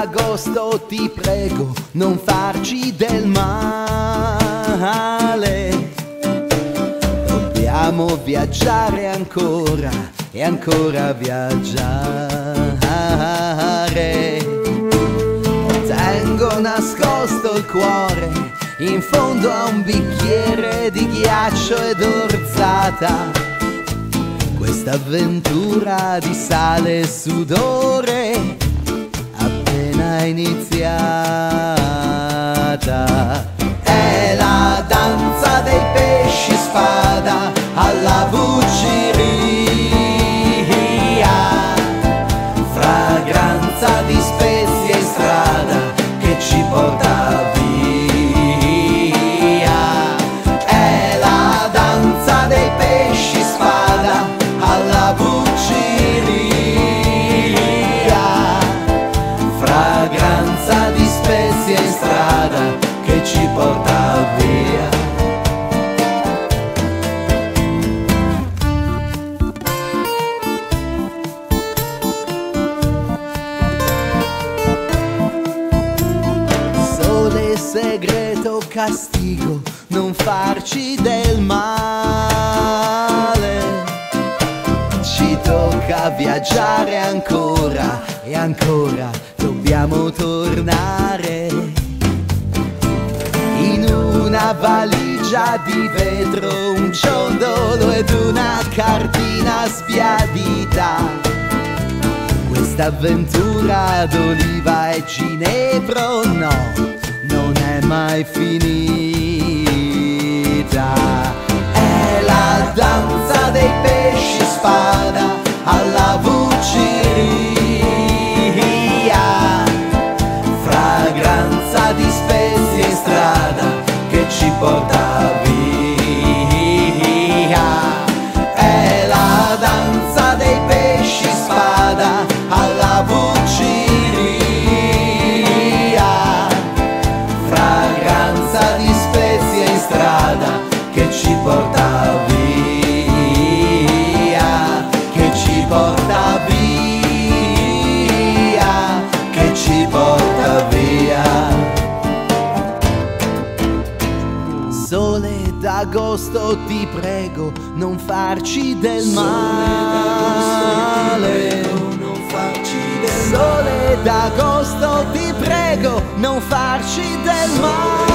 d'agosto ti prego non farci del male. Dobbiamo viaggiare ancora e ancora viaggiare. Tengo nascosto il cuore in fondo a un bicchiere di ghiaccio ed orzata questa avventura di sale e sudore iniziata. È la danza dei pesci spada alla bucceria, fragranza di spezie in strada che ci porta castigo, non farci del male. Ci tocca viaggiare ancora e ancora dobbiamo tornare. In una valigia di vetro, un ciondolo ed una cartina sbiadita. Questa avventura d'oliva e ginepro no, mai finita. È la danza dei pesci spada alla bucceria, fragranza di spezie in strada che ci porta d'agosto ti prego non farci del male. Sole d'agosto ti prego non farci del male